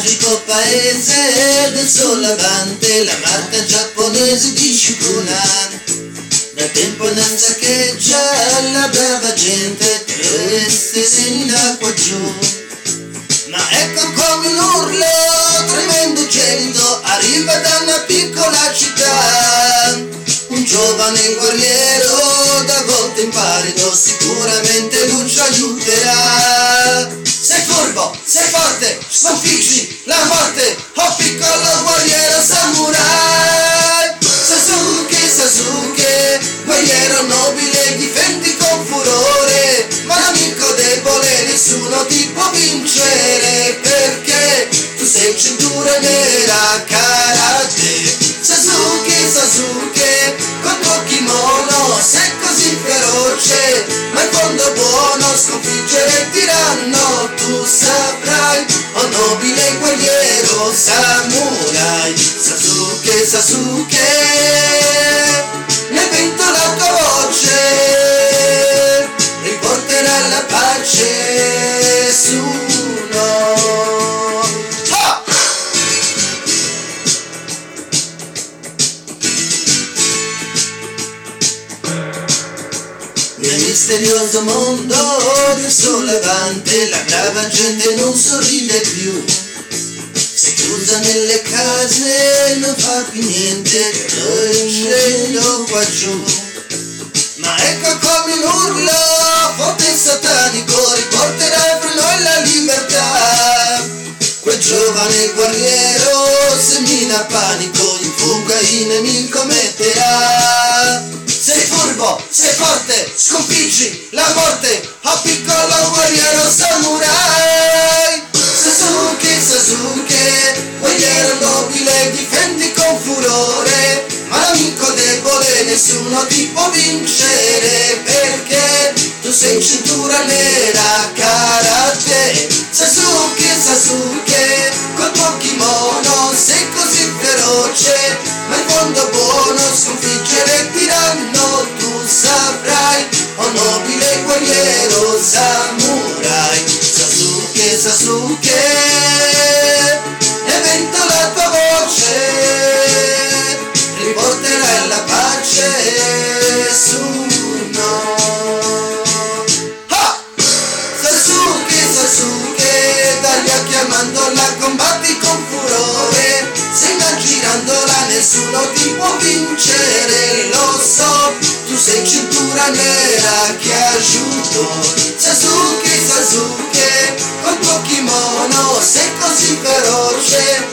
magico paese del sollevante, la marca giapponese di Shukunan. Da tempo non saccheggia la brava gente, triste semina qua giù. Ma ecco come un urlo tremendo gelido arriva da una piccola città. Un giovane guerriero forte, sconfiggi tiranno, tu saprai, oh nobile guerriero samurai. Sasuke, Sasuke, misterioso mondo del sollevante la brava gente non sorride più. Si chiusa nelle case non fa più niente, il cielo qua giù. Ma ecco come un urlo forte e satanico riporterà per noi la libertà. Quel giovane guerriero semina panico, in fuga il nemico metterà. Sei forte, sconfiggi la morte, oh piccolo guerriero samurai. Sasuke, Sasuke, guerriero nobile, difendi con furore, ma l'amico debole nessuno ti può vincere, perché tu sei cintura nera karate. Sasuke, Sasuke, fondo buono sconfiggere il tiranno, tu saprai, oh nobile guerriero samurai. Sasuke, Sasuke, e cintura nera che aiuto. Sasuke, Sasuke, col tuo kimono sei così feroce,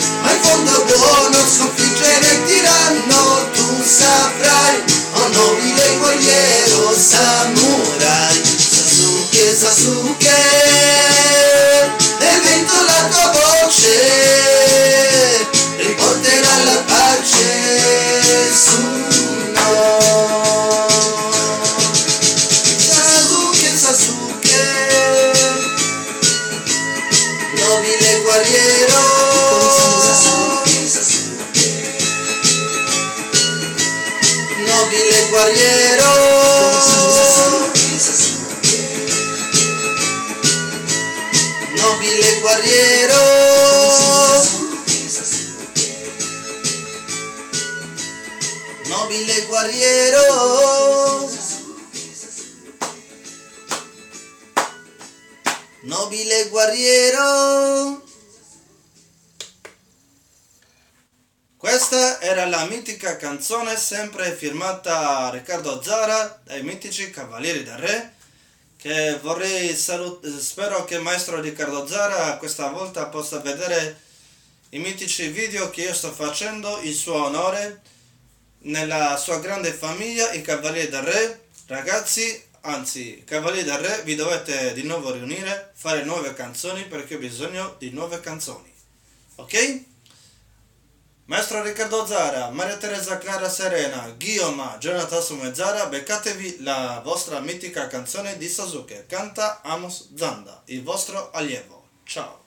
Nobile guerriero. Nobile guerriero. Nobile guerriero. Nobile guerriero. Questa era la mitica canzone sempre firmata Riccardo Zara dai mitici Cavalieri del Re che vorrei salutare, spero che maestro Riccardo Zara questa volta possa vedere i mitici video che io sto facendo in suo onore nella sua grande famiglia i Cavalieri del Re ragazzi anzi Cavalieri del Re vi dovete di nuovo riunire fare nuove canzoni perché ho bisogno di nuove canzoni ok? Maestro Riccardo Zara, Maria Teresa Clara Serena, Guillaume, Jonathan Sumezzara, beccatevi la vostra mitica canzone di Sasuke, canta Amos Zanda, il vostro allievo. Ciao!